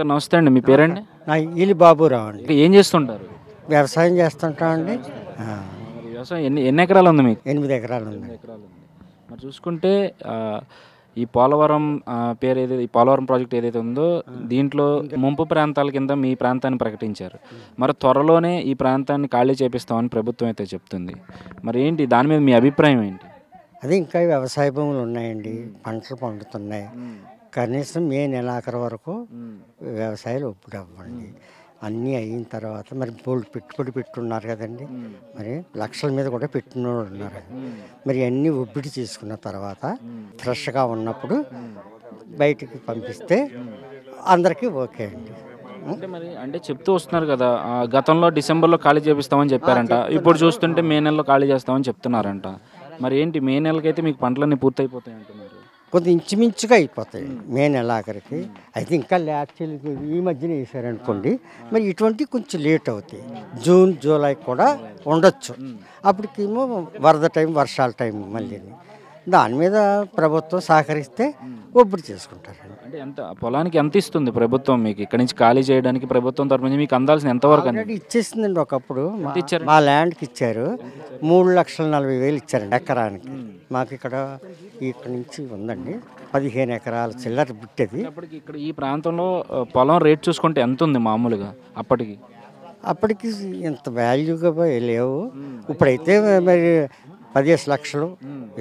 గారు నమస్తే అండి మీ పేరండి? నా ఇల్లు బాబురావు అండి. ఏం చేస్తుంటారు? వ్యవసాయం చేస్తుంటామండి వ్యవసాయం ఎన్ని ఎన్ని ఎకరాలు ఉంది మీకు? ఎనిమిది ఎకరాలు ఉంది. ఎకరాలు ఉంది. మరి చూసుకుంటే ఈ పోలవరం పేరు ఏదైతే ఈ పోలవరం ప్రాజెక్ట్ ఏదైతే ఉందో దీంట్లో ముంపు ప్రాంతాల కింద మీ ప్రాంతాన్ని ప్రకటించారు. మరి త్వరలోనే ఈ ప్రాంతాన్ని ఖాళీ చేపిస్తామని ప్రభుత్వం అయితే చెప్తుంది. మరి ఏంటి దాని మీద మీ అభిప్రాయం ఏంటి? అదే ఇంకా వ్యవసాయ భూములు ఉన్నాయండి. పంటలు పండుతున్నాయి. కనీసం మే నెలాఖరు వరకు వ్యవసాయాలు ఒప్పుడు అవ్వండి. అన్నీ అయిన తర్వాత మరి బోల్డ్ పెట్టుబడి పెట్టున్నారు కదండి. మరి లక్షల మీద కూడా పెట్టిన వాళ్ళు ఉన్నారు మరి అన్నీ ఒబ్బిడి తీసుకున్న తర్వాత ఫ్రెష్గా ఉన్నప్పుడు బయటికి పంపిస్తే అందరికీ ఓకే అండి. అంటే మరి అంటే చెప్తూ వస్తున్నారు కదా గతంలో డిసెంబర్లో ఖాళీ చేపిస్తామని చెప్పారంట. ఇప్పుడు చూస్తుంటే మే నెలలో ఖాళీ చేస్తామని చెప్తున్నారంట. మరి ఏంటి మే నెలకైతే మీకు పంటలన్నీ పూర్తయిపోతాయి అంటున్నారు. కొంత ఇంచుమించుగా అయిపోతాయి. మే నెలాఖరికి అయితే ఇంకా యాక్చువల్గా ఈ మధ్యన వేసారనుకోండి మరి ఇటువంటి కొంచెం లేట్ అవుతాయి. జూన్ జూలై కూడా ఉండొచ్చు. అప్పటికేమో వరద టైం వర్షాల టైం మళ్ళీ దాని మీద ప్రభుత్వం సహకరిస్తే ఒప్పుడు చేసుకుంటారండి. అంటే ఎంత పొలానికి ఎంత ఇస్తుంది ప్రభుత్వం? మీకు ఇక్కడ నుంచి ఖాళీ చేయడానికి ప్రభుత్వం తరపు నుంచి మీకు అందాల్సిన ఎంతవరకు ఆల్రెడీ ఇచ్చేసిందండి ఒకప్పుడు. మా- ల్యాండ్కి ఇచ్చారు. మూడు లక్షల నలభై వేలు ఇచ్చారండి ఎకరానికి. మాకు ఇక్కడ ఇక్కడ నుంచి ఉందండి. పదిహేను ఎకరాల చిల్లర బిట్టది అప్పటికి ఇక్కడ ఈ ప్రాంతంలో పొలం రేట్ చూసుకుంటే ఎంత ఉంది మామూలుగా అప్పటికి? అప్పటికి ఇంత వాల్యూగా లేవు. ఇప్పుడైతే మరి పదిహేను లక్షలు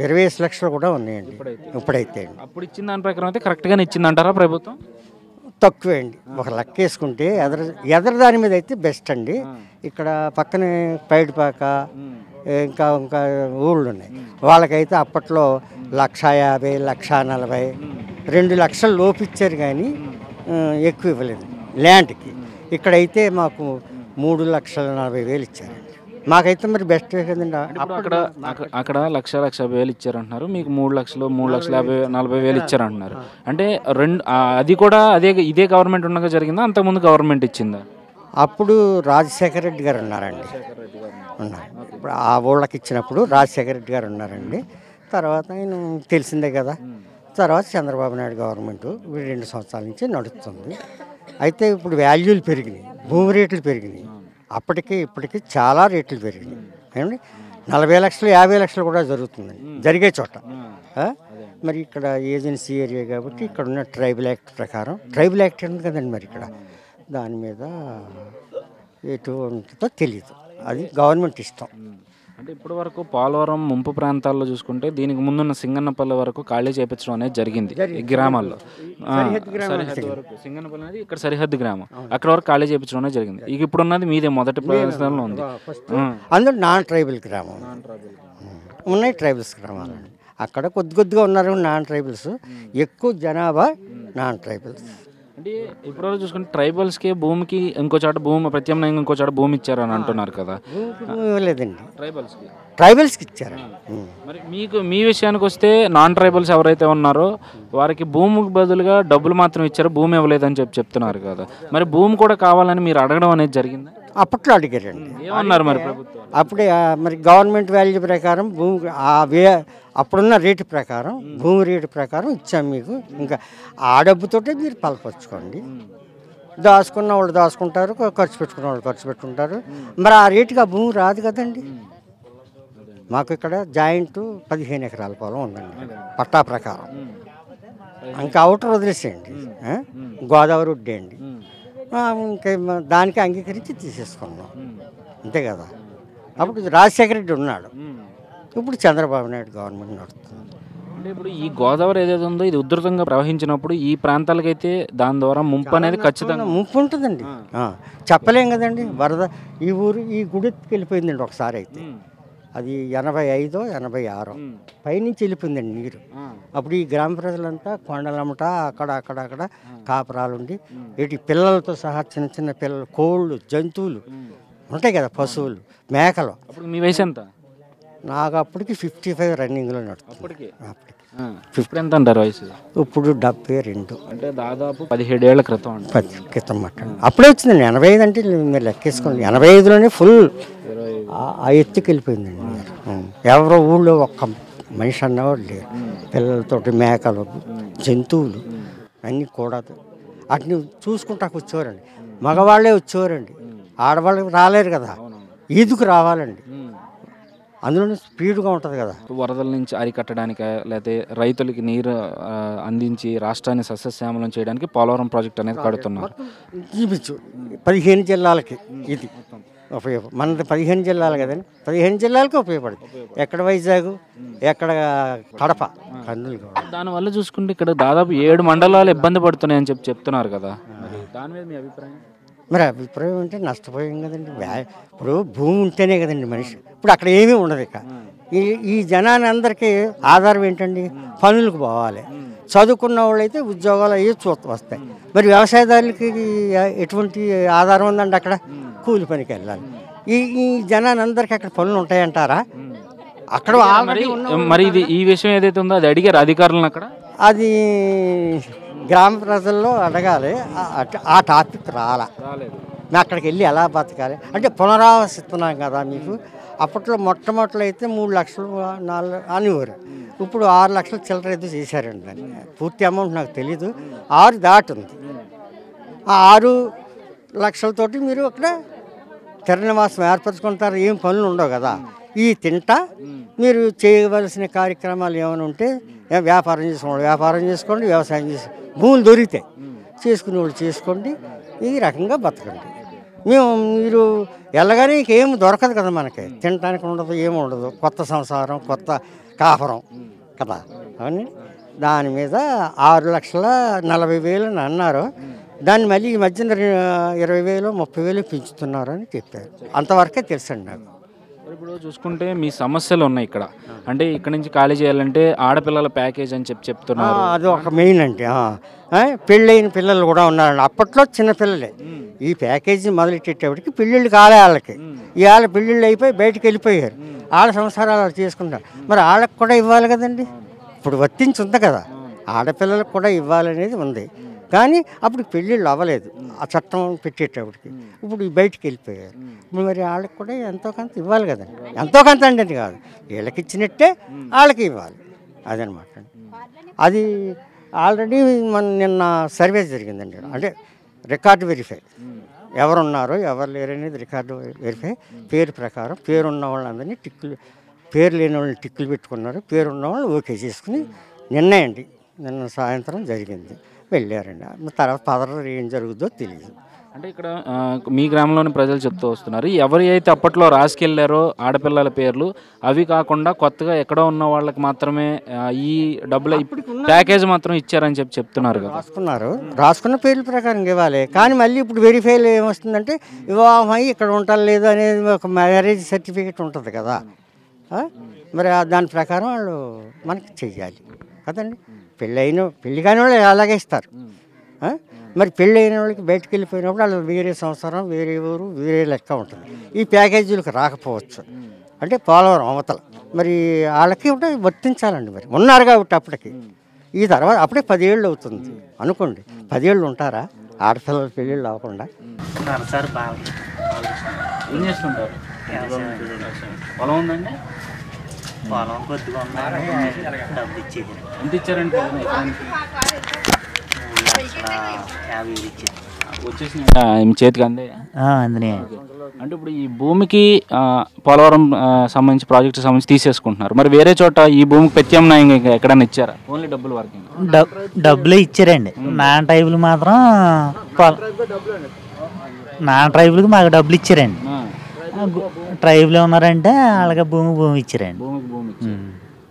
ఇరవై లక్షలు కూడా ఉన్నాయండి. ఇప్పుడైతే. అప్పుడు ఇచ్చిన దాని ప్రకారం అయితే కరెక్ట్గానే ఇచ్చిందంటారా ప్రభుత్వం? తక్కువే అండి. ఒక లెక్క వేసుకుంటే ఎదర ఎదర దాని మీద అయితే బెస్ట్ అండి. ఇక్కడ పక్కనే పైడిపాక ఇంకా ఇంకా ఊళ్ళు ఉన్నాయి. వాళ్ళకైతే అప్పట్లో లక్ష యాభై లక్ష నలభై రెండు లక్షలు లోపు ఇచ్చారు కానీ ఎక్కువ ఇవ్వలేదు. ల్యాండ్కి. ఇక్కడైతే మాకు మూడు లక్షల నలభై వేలు ఇచ్చారండి. మాకైతే మరి బెస్ట్ కదండి అక్కడ అక్కడ- అక్కడ లక్ష లక్ష యాభై వేలు ఇచ్చారంటున్నారు. మీకు మూడు లక్షలు మూడు లక్షల యాభై నలభై వేలు ఇచ్చారంటున్నారు. అంటే రెండు అది కూడా అదే ఇదే గవర్నమెంట్ ఉండగా జరిగిందా? అంతకుముందు గవర్నమెంట్ ఇచ్చిందా? అప్పుడు రాజశేఖర రెడ్డి గారు ఉన్నారండి. ఉన్నారు ఇప్పుడు ఆ ఊళ్ళకి ఇచ్చినప్పుడు రాజశేఖర రెడ్డి గారు ఉన్నారండి. తర్వాత ఆయన తెలిసిందే కదా. తర్వాత చంద్రబాబు నాయుడు గవర్నమెంట్ రెండు సంవత్సరాల నుంచి నడుస్తుంది. అయితే ఇప్పుడు వాల్యూలు పెరిగినాయి భూమి రేట్లు పెరిగినాయి. అప్పటికి ఇప్పటికి చాలా రేట్లు పెరిగినాయి. ఏమండి? నలభై లక్షలు యాభై లక్షలు కూడా జరుగుతుందండి జరిగే చోట? మరి ఇక్కడ ఏజెన్సీ ఏరియా కాబట్టి ఇక్కడ ఉన్న ట్రైబల్ యాక్ట్ ప్రకారం ట్రైబల్ యాక్ట్ ఉంది కదండి మరి ఇక్కడ. దాని మీద ఎటు ఉంటుందో తెలియదు అది గవర్నమెంట్ ఇష్టం. అంటే ఇప్పటి వరకు పోలవరం ముంపు ప్రాంతాల్లో చూసుకుంటే దీనికి ముందున్న సింగన్నపల్లి వరకు ఖాళీ చేపించడం అనేది జరిగింది ఈ గ్రామాల్లో. ఆ, సరిహద్దు వరకు సింగన్నపల్లి అనేది ఇక్కడ సరిహద్దు గ్రామం. అక్కడ వరకు ఖాళీ చేపించడం అనేది జరిగింది. ఇక ఇప్పుడు ఉన్నది మీదే మొదటి ప్రదేశంలో ఉంది. అందులో నాన్ ట్రైబల్ గ్రామం. ఉన్నాయి ట్రైబల్స్ గ్రామాలండి అక్కడ కొద్ది కొద్దిగా ఉన్నారు నాన్ ట్రైబల్స్. ఎక్కువ జనాభా నాన్ ట్రైబల్స్. అంటే ఇప్పటివరకు చూసుకుంటే ట్రైబల్స్కి భూమికి ఇంకో చోట భూమి ప్రత్యామ్నాయంగా ఇంకో చోట భూమి ఇచ్చారు అని అంటున్నారు కదా. ఇవ్వలేదండి ట్రైబల్స్కి? ట్రైబల్స్కి ఇచ్చారు. మరి మీకు మీ విషయానికి వస్తే నాన్ ట్రైబల్స్ ఎవరైతే ఉన్నారో వారికి భూమికి బదులుగా డబ్బులు మాత్రం ఇచ్చారు భూమి ఇవ్వలేదని చెప్పి చెప్తున్నారు కదా. మరి భూమి కూడా కావాలని మీరు అడగడం అనేది జరిగిందా? అప్పట్లో అడిగారండి. ఏమన్నారు మరి అప్పుడే మరి గవర్నమెంట్ వాల్యూ ప్రకారం భూమి ఆ వే అప్పుడున్న రేటు ప్రకారం భూమి రేటు ప్రకారం ఇచ్చాం మీకు. ఇంకా ఆ డబ్బుతోటే మీరు పలపరుచుకోండి దాచుకున్న వాళ్ళు దాచుకుంటారు ఖర్చు పెట్టుకున్న వాళ్ళు ఖర్చు పెట్టుకుంటారు. మరి ఆ రేటుకి ఆ భూమి రాదు కదండి. మాకు ఇక్కడ జాయింట్ పదిహేను ఎకరాల పొలం ఉందండి. పట్టా ప్రకారం. ఇంకా అవుటర్ వదిలేసేయండి? గోదావరి ఒడ్డే అండి. ఇంకా దానికి అంగీకరించి తీసేసుకున్నాం. అంతే కదా. అప్పుడు రాజశేఖర రెడ్డి ఉన్నాడు. ఇప్పుడు చంద్రబాబు నాయుడు గవర్నమెంట్ నడుస్తుంది. అంటే ఇప్పుడు ఈ గోదావరి ఏదైతే ఉందో ఇది ఉధృతంగా ప్రవహించినప్పుడు ఈ ప్రాంతాలకైతే దాని ద్వారా ముంపు అనేది ఖచ్చితంగా ముప్పు ఉంటుందండి. చెప్పలేం కదండి. వరద ఈ ఊరు ఈ గుడికి వెళ్ళిపోయిందండి ఒకసారి అయితే. అది ఎనభై ఐదో ఎనభై ఆరో. పైనుంచి వెళ్ళిపోయిందండి నీరు. అప్పుడు ఈ గ్రామ ప్రజలంతా కొండలమ్మట అక్కడ అక్కడ అక్కడ కాపురాలుండి ఇటు పిల్లలతో సహా చిన్న చిన్న పిల్లలు కోళ్ళు జంతువులు ఉంటాయి కదా పశువులు మేకలు. అప్పుడు మీ వయసు ఎంత? నాకు అప్పటికి ఫిఫ్టీ ఫైవ్ రన్నింగ్లో అప్పటికి? ఇప్పుడు ఎంత అంటారు వయసు? ఇప్పుడు డెబ్బై రెండు. అంటే దాదాపు పదిహేడు ఏళ్ళ క్రితం పది క్రితం మాట అప్పుడే వచ్చిందండి. ఎనభై ఐదు అంటే మీరు లెక్కేసుకోండి. ఎనభై ఐదులోనే ఫుల్ ఆ- ఆ ఎత్తుకి వెళ్ళిపోయిందండి నీరు. ఉం. ఎవరో ఊళ్ళో ఒక్క మనిషి అన్నవాడు లేరు పిల్లలతోటి మేకలు జంతువులు అన్నీ కూడా అట్ని చూసుకుంటా వచ్చేవారండి. మగవాళ్ళే వచ్చేవారండి. ఆడవాళ్ళు రాలేరు కదా. ఈదుకు రావాలండి. అందులో స్పీడ్గా ఉంటుంది కదా. వరదల నుంచి అరికట్టడానికి లేకపోతే రైతులకి నీరు అందించి రాష్ట్రాన్ని సస్యశ్యామలం చేయడానికి పోలవరం ప్రాజెక్ట్ అనేది కడుతున్నారు. చూపించు పదిహేను జిల్లాలకి ఇది. ఉపయోగం మనది పదిహేను జిల్లాలు కదండి. పదిహేను జిల్లాలకి ఉపయోగపడుతుంది. ఎక్కడ వైజాగ్ ఎక్కడ కడప కర్నూలు. దానివల్ల చూసుకుంటే ఇక్కడ దాదాపు ఏడు మండలాలు ఇబ్బంది పడుతున్నాయని చెప్పి చెప్తున్నారు కదా. మరి దాని మీద మీ అభిప్రాయం? మరి అభిప్రాయం అంటే నష్టపోయాం కదండి. ఇప్పుడు భూమి ఉంటేనే కదండి మనిషి. ఇప్పుడు అక్కడ ఏమీ ఉండదు ఇక. ఈ ఈ జనాన్ని అందరికీ ఆధారం ఏంటండి? పనులకు పోవాలి. చదువుకున్న వాళ్ళైతే ఉద్యోగాలు అయ్యి చూ వస్తాయి. మరి వ్యవసాయదారులకి ఎటువంటి ఆధారం ఉందండి అక్కడ? కూలి పనికి వెళ్ళాలి. ఈ ఈ జనాన్ని అందరికీ అక్కడ పనులు ఉంటాయంటారా? అక్కడ మరి? ఇది ఈ విషయం ఏదైతే ఉందో అది అడిగారు అధికారులను అక్కడ? అది గ్రామ ప్రజల్లో అడగాలి. ఆ- టాపిక్ రాలా. రాలేదు. మేము అక్కడికి వెళ్ళి ఎలా బతకాలి? అంటే పునరావసిస్తున్నాం కదా మీకు. అప్పట్లో మొట్టమొదటిలో అయితే మూడు లక్షలు నాలుగు అనేవారు ఇప్పుడు ఆరు లక్షలు చిల్లర ఏదో చేశారండి దాన్ని. పూర్తి అమౌంట్ నాకు తెలీదు. ఆరు దాటుంది. ఆ ఆరు లక్షలతోటి మీరు అక్కడ స్థిర ఏర్పరచుకుంటారు. ఏం పనులు ఉండవు కదా. ఈ తింటా మీరు చేయవలసిన కార్యక్రమాలు ఏమైనా ఉంటే వ్యాపారం చేసుకోండి. వ్యాపారం చేసుకోండి వ్యవసాయం చేసుకోండి భూములు దొరికితే చేసుకునే వాళ్ళు చేసుకోండి. ఈ రకంగా బతకండి. మేము మీరు వెళ్ళగానే ఇంకేం దొరకదు కదా మనకి. తినడానికి ఉండదు ఏమి ఉండదు. కొత్త సంసారం కొత్త కాపురం కదా. అవునండి? దాని మీద ఆరు లక్షల నలభై వేలు అని అన్నారు. దాన్ని మళ్ళీ ఈ మధ్యన ఇరవై వేలు ముప్పై వేలు పెంచుతున్నారు అని చెప్పారు. అంతవరకే తెలుసండి నాకు. ఇప్పుడు చూసుకుంటే మీ సమస్యలు ఉన్నాయి ఇక్కడ. అంటే ఇక్కడ నుంచి ఖాళీ చేయాలంటే ఆడపిల్లల ప్యాకేజ్ అని చెప్పి చెప్తున్నారు. అది ఒక మెయిన్ అండి పెళ్ళైన పిల్లలు కూడా ఉన్నారండి. అప్పట్లో చిన్న పిల్లలే. ఈ ప్యాకేజీ మొదలెట్టేటప్పటికి పెళ్ళిళ్ళు కాలే వాళ్ళకి. ఇవాళ పెళ్ళిళ్ళు అయిపోయి బయటికి వెళ్ళిపోయారు. వాళ్ళ సంసారాలు చేసుకుంటారు. మరి వాళ్ళకి కూడా ఇవ్వాలి కదండి? ఇప్పుడు వర్తించి ఉంది కదా. ఆడపిల్లలకు కూడా ఇవ్వాలనేది ఉంది. కానీ అప్పుడు పెళ్ళిళ్ళు అవ్వలేదు. ఆ చట్టం పెట్టేటప్పటికి. ఇప్పుడు ఈ బయటికి వెళ్ళిపోయారు. మరి వాళ్ళకి కూడా ఎంతో కొంత ఇవ్వాలి కదండి. ఎంతో కొంత అండి కాదు. వీళ్ళకి ఇచ్చినట్టే వాళ్ళకి ఇవ్వాలి. అదనమాట. అది ఆల్రెడీ మన నిన్న సర్వే జరిగిందండి. అంటే రికార్డు వెరిఫై. ఎవరున్నారో ఎవరు లేరు అనేది రికార్డు వెరిఫై. పేరు ప్రకారం పేరు ఉన్న వాళ్ళందరినీ టిక్కులు పేరు లేని వాళ్ళని టిక్కులు పెట్టుకున్నారు. పేరు ఉన్న వాళ్ళు ఓకే చేసుకుని నిన్నే అండి నిన్న సాయంత్రం జరిగింది. వెళ్ళారండి. తర్వాత పదర ఏం జరుగుతుందో తెలియదు అంటే ఇక్కడ మీ గ్రామంలోని ప్రజలు చెప్తూ వస్తున్నారు. ఎవరి అయితే అప్పట్లో రాసుకెళ్ళారో ఆడపిల్లల పేర్లు అవి కాకుండా కొత్తగా ఎక్కడో ఉన్న వాళ్ళకి మాత్రమే ఈ డబ్బులు ప్యాకేజ్ మాత్రం ఇచ్చారని చెప్పి చెప్తున్నారు కదా. రాసుకున్నారు. రాసుకున్న పేర్ల ప్రకారం ఇవ్వాలి. కానీ మళ్ళీ ఇప్పుడు వెరిఫైలో ఏమొస్తుందంటే వివాహం అయ్యి ఇక్కడ ఉంటారు లేదు అనేది ఒక మ్యారేజ్ సర్టిఫికేట్ ఉంటుంది కదా? మరి దాని ప్రకారం వాళ్ళు మనకి చెయ్యాలి. కదండి? పెళ్ళి అయిన పెళ్ళి కాని వాళ్ళు అలాగే ఇస్తారు? మరి పెళ్ళి అయిన వాళ్ళకి బయటకు వెళ్ళిపోయినప్పుడు వాళ్ళు వేరే సంవత్సరం వేరే ఊరు వేరే లెక్క ఉంటుంది. ఈ ప్యాకేజీలకు రాకపోవచ్చు. అంటే పోలవరం అవతల. మరి వాళ్ళకి కూడా వర్తించాలండి మరి. ఉన్నారు కాబట్టి అప్పటికి. ఈ తర్వాత అప్పుడే పదేళ్ళు అవుతుంది. అనుకోండి. పదేళ్ళు ఉంటారా? ఆడపిల్లల పెళ్ళిళ్ళు అవ్వకుండా. సార్ బాగా. ఏం చేస్తుంటారు? పొలం ఉందండి? పొలం కొద్దిగా ఉందని డబ్బు ఇచ్చేది ఎంత ఇచ్చారండి యాభై వేలు ఇచ్చేది. వచ్చేసి చేతికి అందే? అందునే. అంటే ఇప్పుడు ఈ భూమికి పోలవరం సంబంధించి ప్రాజెక్టు సంబంధించి తీసేసుకుంటున్నారు. మరి వేరే చోట ఈ భూమికి ప్రత్యామ్నాయంగా ఇంకా ఎక్కడైనా ఇచ్చారా? ఓన్లీ డబ్బులు వరకు డబ్ డబ్బులే ఇచ్చారండి. నా ట్రైబులు మాత్రం పొల- నా ట్రైబుల్కి మాకు డబ్బులు ఇచ్చారండి. ట్రైబుల్ ఉన్నారంటే వాళ్ళకి భూమి భూమి ఇచ్చారండి. భూమికి భూమి ఇచ్చారు.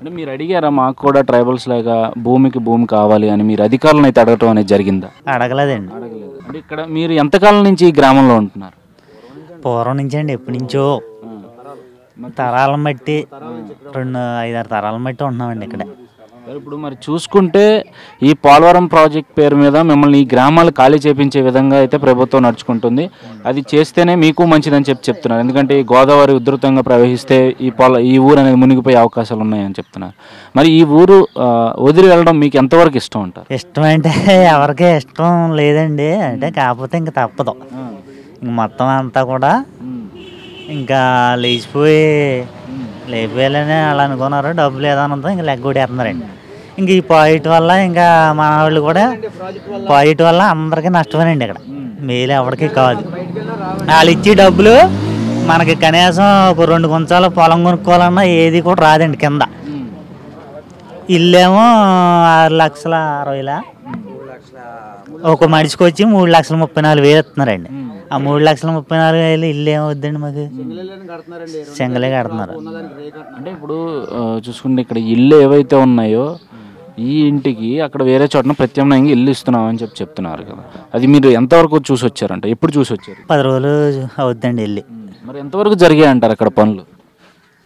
అంటే మీరు అడిగారా మాకు కూడా ట్రైబల్స్ లాగా భూమికి భూమి కావాలి అని? మీరు అధికారులను అయితే అడగటం అనేది జరిగిందా? అడగలేదండి. అడగలేదు. అంటే ఇక్కడ మీరు ఎంతకాలం నుంచి ఈ గ్రామంలో ఉంటున్నారు? పూర్వం నుంచి అండి ఎప్పటి నుంచో. తరాలను బట్టి రెండు ఐదారు తరాలను బట్టి ఉంటున్నామండి ఇక్కడ. ఇప్పుడు మరి చూసుకుంటే ఈ పోలవరం ప్రాజెక్ట్ పేరు మీద మిమ్మల్ని ఈ గ్రామాలు ఖాళీ చేపించే విధంగా అయితే ప్రభుత్వం నడుచుకుంటుంది. అది చేస్తేనే మీకు మంచిదని చెప్పి చెప్తున్నారు. ఎందుకంటే ఈ గోదావరి ఉధృతంగా ప్రవహిస్తే ఈ పొల ఈ ఊరు అనేది మునిగిపోయే అవకాశాలు ఉన్నాయని చెప్తున్నారు. మరి ఈ ఊరు వదిలి వెళ్ళడం మీకు ఎంతవరకు ఇష్టం అంటారు? ఇష్టం అంటే ఎవరికీ ఇష్టం లేదండి. అంటే కాకపోతే ఇంక తప్పదు. ఇంక మొత్తం అంతా కూడా ఇంకా లేచిపోయి లేపేయాలని అలా అనుకున్నారు. డబ్బులు ఏదైనా ఉందో ఇంకా లెగ్గొడేస్తున్నారండి ఇంక ఈ పాయిట్ వల్ల ఇంకా మన వాళ్ళు కూడా పాయిట్ వల్ల అందరికీ నష్టమేనండి ఇక్కడ. మేలు ఎవరికి కాదు. వాళ్ళు ఇచ్చే డబ్బులు మనకి కనీసం ఒక రెండు కొంచాల పొలం కొనుక్కోవాలన్నా ఏది కూడా రాదండి కింద. ఇల్లేమో ఆరు లక్షల అరవైలా. ఒక మనిషికి వచ్చి మూడు లక్షల ముప్పై నాలుగు వేలు ఇస్తున్నారండి. ఆ మూడు లక్షల ముప్పై నాలుగు వేలు ఇల్లు ఏమవుద్దండి మాకు? సింగలే కడుతున్నారు. అంటే ఇప్పుడు చూసుకుంటే ఇక్కడ ఇల్లు ఏవైతే ఉన్నాయో ఈ ఇంటికి అక్కడ వేరే చోటన ప్రత్యామ్నాయంగా ఇల్లు ఇస్తున్నాం అని చెప్పి చెప్తున్నారు కదా. అది మీరు ఎంతవరకు చూసి వచ్చారంట? ఎప్పుడు చూసి వచ్చారు? పది రోజులు అవుద్దండి వెళ్ళి మరి ఎంతవరకు జరిగాయి అంటారు అక్కడ పనులు?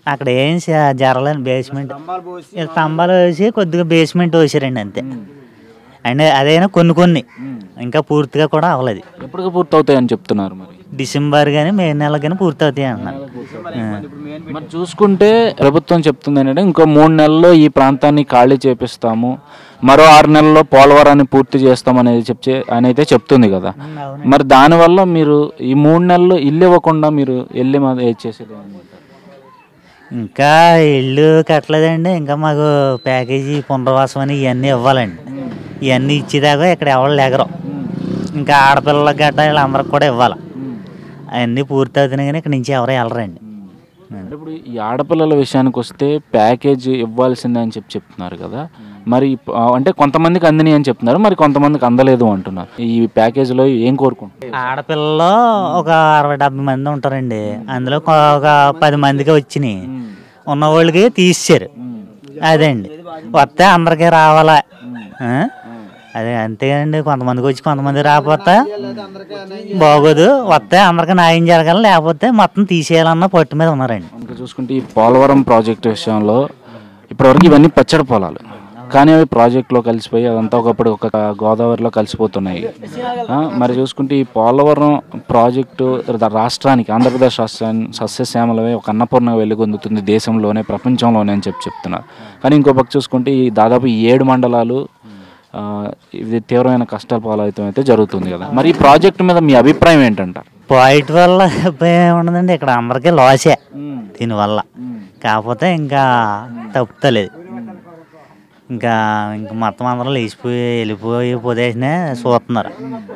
అక్కడ ఏం చే- జరగలేని బేస్మెంట్ స్తంభాలు వేసి కొద్దిగా బేస్మెంట్ వేసారండి అంతే. అండ్ అదైనా కొన్ని కొన్ని. ఇంకా పూర్తిగా కూడా అవ్వలేదు. ఎప్పటికి పూర్తవుతాయని చెప్తున్నారు మరి? డిసెంబర్ కానీ మే నెల కానీ పూర్తి అవుతాయి అంటున్నారు ఆ. మరి చూసుకుంటే ప్రభుత్వం చెప్తుంది ఏంటంటే ఇంకో మూడు నెలల్లో ఈ ప్రాంతాన్ని ఖాళీ చేపిస్తాము. మరో ఆరు నెలల్లో పోలవరాన్ని పూర్తి చేస్తాం అనేది చెప్తే అని అయితే చెప్తుంది కదా. మరి దానివల్ల మీరు ఈ మూడు నెలలు ఇల్లు ఇవ్వకుండా మీరు వెళ్ళి మా చేసేది ఇంకా ఇల్లు కట్టలేదండి. ఇంకా మాకు ప్యాకేజీ పునర్వాసం అని ఇవన్నీ ఇవ్వాలండి. ఇవన్నీ ఇచ్చేదాకా ఇక్కడ ఎవరు లేగరు. ఇంకా ఆడపిల్లలకి గట్ట వీళ్ళందరికి కూడా ఇవ్వాలి. అవన్నీ పూర్తి అవుతున్నాయి కానీ ఇక్కడ నుంచి ఎవరు వెళ్ళరండి. ఇప్పుడు ఈ ఆడపిల్లల విషయానికి వస్తే ప్యాకేజ్ ఇవ్వాల్సిందే అని చెప్పి చెప్తున్నారు కదా. మరి ఇప్- ఆ, అంటే కొంతమందికి అందినాయి అని చెప్తున్నారు మరి కొంతమందికి అందలేదు అంటున్నారు. ఈ ప్యాకేజీలో ఏం కోరుకుంటున్నారు? ఆడపిల్లలు ఒక అరవై డెబ్బై మంది ఉంటారండి. అందులో ఒక పది మందికి వచ్చినాయి. ఉన్న వాళ్ళకి తీసారు అదే అండి. వస్తే అందరికీ రావాలా? ఆ? అదే అంతేనండి కొంతమందికి వచ్చి కొంతమంది రాకపోతే బాగోదు. వస్తే అందరికీ న్యాయం జరగాలి లేకపోతే మొత్తం తీసేయాలన్న పట్టు మీద ఉన్నారండి. ఇంకా చూసుకుంటే ఈ పోలవరం ప్రాజెక్ట్ విషయంలో ఇప్పటివరకు ఇవన్నీ పచ్చడి పొలాలు. కానీ అవి ప్రాజెక్ట్లో కలిసిపోయి అదంతా ఒకప్పుడు ఒక గోదావరిలో కలిసిపోతున్నాయి. మరి చూసుకుంటే ఈ పోలవరం ప్రాజెక్టు రాష్ట్రానికి ఆంధ్రప్రదేశ్ రాష్ట్రాన్ని సస్యశ్యామలమే ఒక అన్నపూర్ణ వెలుగొందుతుంది దేశంలోనే ప్రపంచంలోనే అని చెప్పి చెప్తున్నారు. కానీ ఇంకో పక్క చూసుకుంటే ఈ దాదాపు ఏడు మండలాలు ఇది తీవ్రమైన కష్టాల పాలవుతాం అయితే జరుగుతుంది కదా. మరి ఈ ప్రాజెక్టు మీద మీ అభిప్రాయం ఏంటంటారు పాయింట్ వల్ల ఉండదండి. ఇక్కడ అందరికీ లాసే. దీనివల్ల. కాకపోతే ఇంకా తప్పుతలేదు. ఇంకా ఇంకా మొత్తం అందరూ లేచిపోయి వెళ్ళిపోయి పోదేసినే చూస్తున్నారు.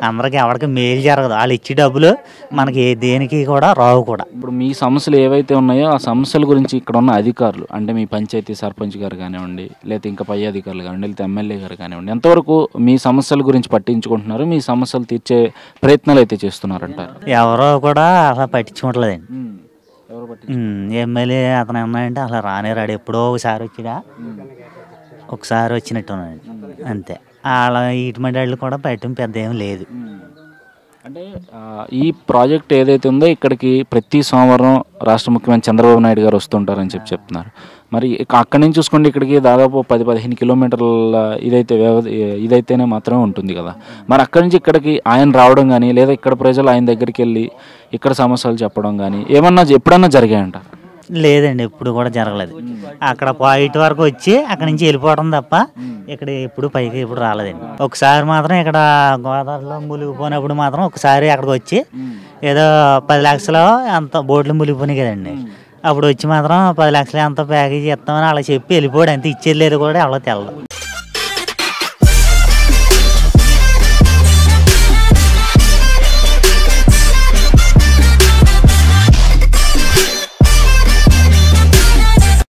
అందరికి ఎవరికి మేలు జరగదు. వాళ్ళు ఇచ్చే డబ్బులు మనకి ఏ దేనికి కూడా రావు కూడా. ఇప్పుడు మీ సమస్యలు ఏవైతే ఉన్నాయో ఆ సమస్యల గురించి ఇక్కడ ఉన్న అధికారులు అంటే మీ పంచాయతీ సర్పంచ్ గారు కానివ్వండి లేకపోతే ఇంకా పై అధికారులు కానివ్వండి లేకపోతే ఎమ్మెల్యే గారు కానివ్వండి ఎంతవరకు మీ సమస్యల గురించి పట్టించుకుంటున్నారు? మీ సమస్యలు తీర్చే ప్రయత్నాలు అయితే చేస్తున్నారంటారు? ఎవరో కూడా అలా పట్టించుకోవట్లేదండి. ఎమ్మెల్యే అతను ఏమన్నాడంటే అసలు రానే రాడు. ఎప్పుడో ఒకసారి వచ్చిడా ఒకసారి వచ్చినట్టు ఉన్నాడు. అంతే. అలా ఇటువంటి కూడా బయట పెద్ద ఏం లేదు. అంటే ఈ ప్రాజెక్ట్ ఏదైతే ఉందో ఇక్కడికి ప్రతి సోమవారం రాష్ట్ర ముఖ్యమంత్రి చంద్రబాబు నాయుడు గారు వస్తుంటారని చెప్పి చెప్తున్నారు. మరి ఇక అక్కడి నుంచి చూసుకుంటే ఇక్కడికి దాదాపు పది పదిహేను కిలోమీటర్ల ఇదైతే వ్యవధి ఇదైతేనే మాత్రమే ఉంటుంది కదా. మరి అక్కడి నుంచి ఇక్కడికి ఆయన రావడం కానీ లేదా ఇక్కడ ప్రజలు ఆయన దగ్గరికి వెళ్ళి ఇక్కడ సమస్యలు చెప్పడం కానీ ఏమన్నా ఎప్పుడన్నా జరిగాయంట? లేదండి ఎప్పుడు కూడా జరగలేదు. అక్కడ పాయింట్ వరకు వచ్చి అక్కడ నుంచి వెళ్ళిపోవడం తప్ప ఇక్కడ ఎప్పుడు పైకి ఎప్పుడు రాలేదండి. ఒకసారి మాత్రం ఇక్కడ గోదావరిలో మునిగిపోయినప్పుడు మాత్రం ఒకసారి అక్కడికి వచ్చి ఏదో పది లక్షలు అంత బోట్లు మునిగిపోయినాయి కదండి. అప్పుడు వచ్చి మాత్రం పది లక్షలు ఎంత ప్యాకేజీ ఇస్తామని అలా చెప్పి వెళ్ళిపోయాడు. అంతే ఇచ్చేది లేదు కూడా అలా తెల్లదు.